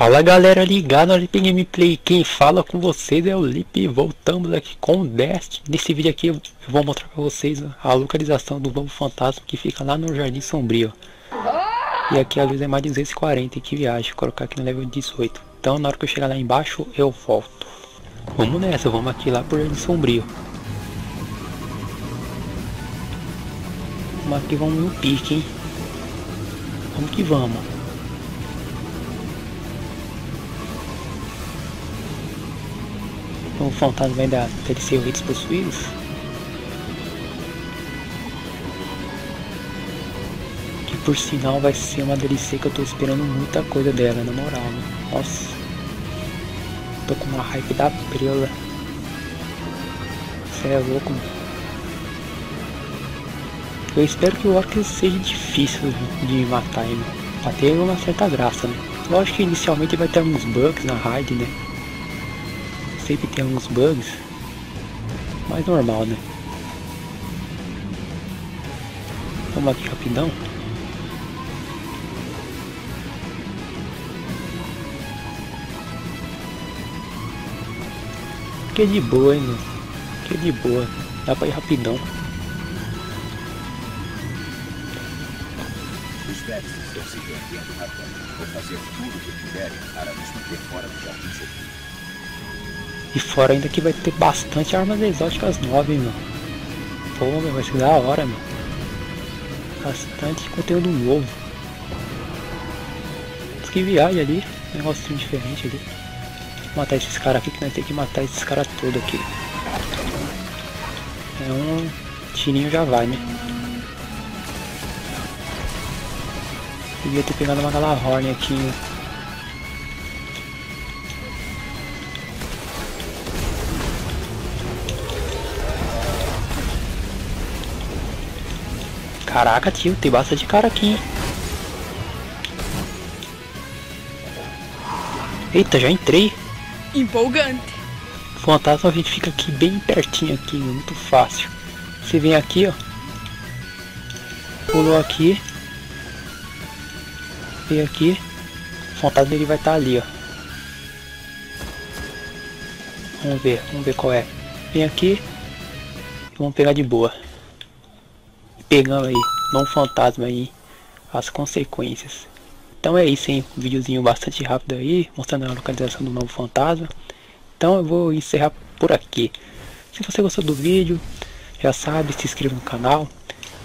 Fala galera ligada no Lip Gameplay, quem fala com vocês é o Lip voltamos aqui com o Dest. Nesse vídeo aqui eu vou mostrar para vocês a localização do Lobo Fantasma que fica lá no Jardim Sombrio. E aqui a luz é mais 240, que viagem, vou colocar aqui no level 18. Então na hora que eu chegar lá embaixo eu volto. Vamos nessa, vamos aqui lá pro Jardim Sombrio. Vamos aqui, vamos no pique, hein. Vamos que vamos. O fantasma dar DLC Ouvidos Possuídos. Que por sinal vai ser uma DLC que eu tô esperando muita coisa dela, na moral, né? Nossa. Tô com uma hype da prela. Você é louco, mano. Eu espero que o Orc seja difícil de matar, hein, Pra ter uma certa graça, né? Lógico que inicialmente vai ter alguns bugs na raid, né? Sempre tem alguns bugs, mas normal, né? Vamos aqui rapidão. Que de boa, hein, mano? Que de boa. Dá pra ir rapidão. Os testes estão se rendendo rapidamente. Vou fazer tudo o que puderem para nos manter fora do jardim secreto. E fora ainda que vai ter bastante armas exóticas novas, mano. Pô, meu, vai ser da hora, mano. Bastante conteúdo novo. Que viagem ali. Um negocinho diferente ali. Vou matar esses caras aqui que nós temos que matar esses caras todos aqui. É um tirinho já vai, né? Devia ter pegado uma Galahorn aqui. Caraca, tio, tem bastante cara aqui? Eita, já entrei. Empolgante. Fantasma a gente fica aqui bem pertinho aqui, muito fácil. Você vem aqui, ó. Pulou aqui. Vem aqui. O fantasma ele vai estar tá ali, ó. Vamos ver, vamos ver qual é. Vem aqui. Vamos pegar de boa pegando aí, não fantasma aí, as consequências. Então é isso, hein? Um videozinho bastante rápido aí, mostrando a localização do novo fantasma. Então eu vou encerrar por aqui. Se você gostou do vídeo, já sabe, se inscreva no canal.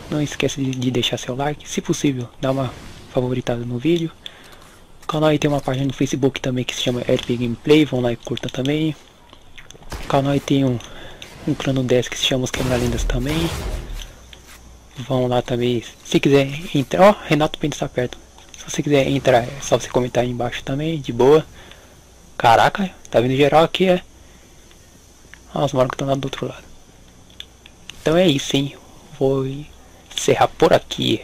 Não esqueça de, de deixar seu like. Se possível, dá uma favoritada no vídeo. O canal aí tem uma página no Facebook também que se chama RP Gameplay. Vão lá e curta também. O canal aí tem um, um Crono 10 que se chama Os Quebra-Lendas também. Vão lá também. Se quiser entrar. Ó, oh, Renato Pinto está perto. Se você quiser entrar, é só você comentar aí embaixo também, de boa. Caraca, tá vindo geral aqui, é. Ó, os malucos estão lá do outro lado. Então é isso, hein. Vou encerrar por aqui.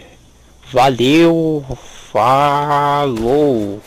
Valeu, falou.